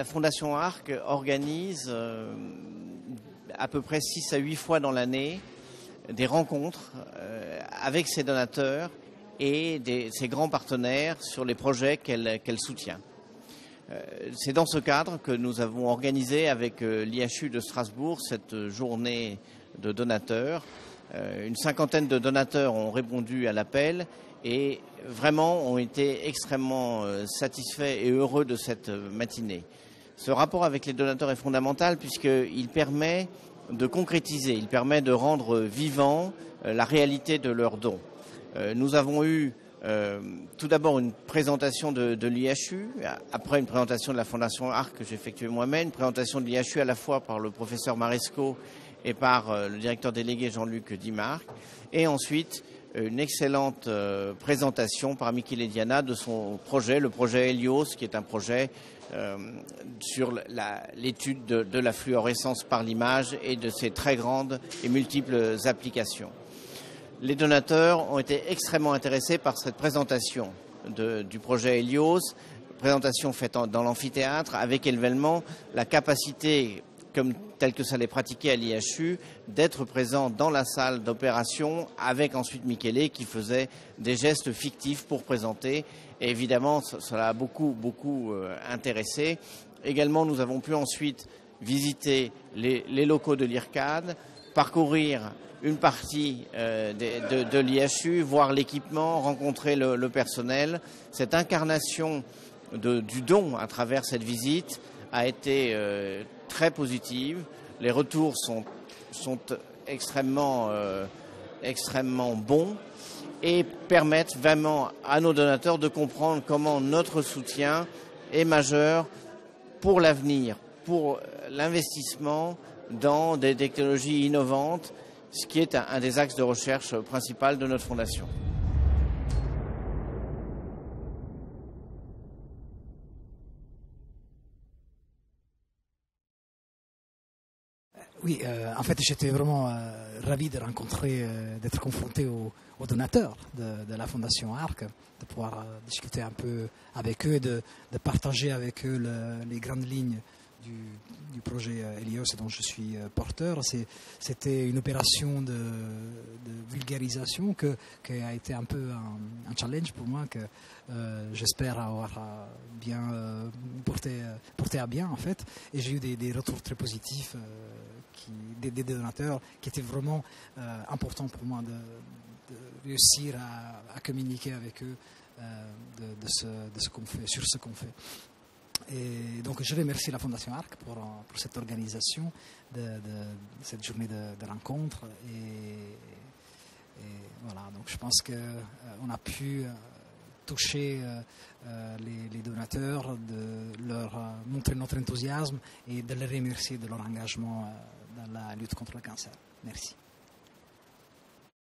la Fondation Arc organise à peu près 6 à 8 fois dans l'année des rencontres avec ses donateurs et ses grands partenaires sur les projets qu'elle soutient. C'est dans ce cadre que nous avons organisé avec l'IHU de Strasbourg cette journée de donateurs. Une cinquantaine de donateurs ont répondu à l'appel et vraiment ont été extrêmement euh, satisfaits et heureux de cette euh, matinée. Ce rapport avec les donateurs est fondamental puisqu'il permet de concrétiser, il permet de rendre vivant euh, la réalité de leurs dons. Nous avons eu tout d'abord une présentation de, l'IHU, après une présentation de la Fondation ARC que j'ai effectuée moi-même, une présentation de l'IHU à la fois par le professeur Maresco et par le directeur délégué Jean-Luc Dimarc, et ensuite une excellente euh, présentation par Michele Diana de son projet, le projet Helios, qui est un projet euh, sur l'étude de, la fluorescence par l'image et de ses très grandes et multiples applications. Les donateurs ont été extrêmement intéressés par cette présentation du projet Helios, présentation faite dans l'amphithéâtre avec événement la capacité comme tel que ça l'est pratiqué à l'IHU, d'être présent dans la salle d'opération avec ensuite Michele qui faisait des gestes fictifs pour présenter. Et évidemment, cela a beaucoup, beaucoup euh, intéressé. Également, nous avons pu ensuite visiter les, locaux de l'IRCAD, parcourir une partie euh, de, l'IHU, voir l'équipement, rencontrer le, personnel. Cette incarnation du don à travers cette visite a été euh, très positive. Les retours sont, euh, extrêmement bons et permettent vraiment à nos donateurs de comprendre comment notre soutien est majeur pour l'avenir, pour l'investissement dans des technologies innovantes, ce qui est un des axes de recherche principal de notre fondation. Oui, euh, en fait, j'étais vraiment euh, ravi de rencontrer, euh, d'être confronté aux, donateurs de, la Fondation ARC, de pouvoir discuter un peu avec eux, de, de partager avec eux les grandes lignes du, projet Helios dont je suis porteur. C'était une opération de, vulgarisation que, qui a été un peu un, challenge pour moi, que j'espère avoir bien porté, porté, à bien en fait. Et j'ai eu des, des, retours très positifs des, donateurs qui étaient vraiment euh, importants pour moi de, réussir à, communiquer avec eux euh, de, ce, qu'on fait, sur ce qu'on fait. Et donc je remercie la Fondation ARC pour, pour cette organisation de, cette journée de, rencontre. Et, voilà, donc je pense qu'on euh, a pu toucher les, les, donateurs, de leur montrer notre enthousiasme et de les remercier de leur engagement la lutte contre le cancer. Merci.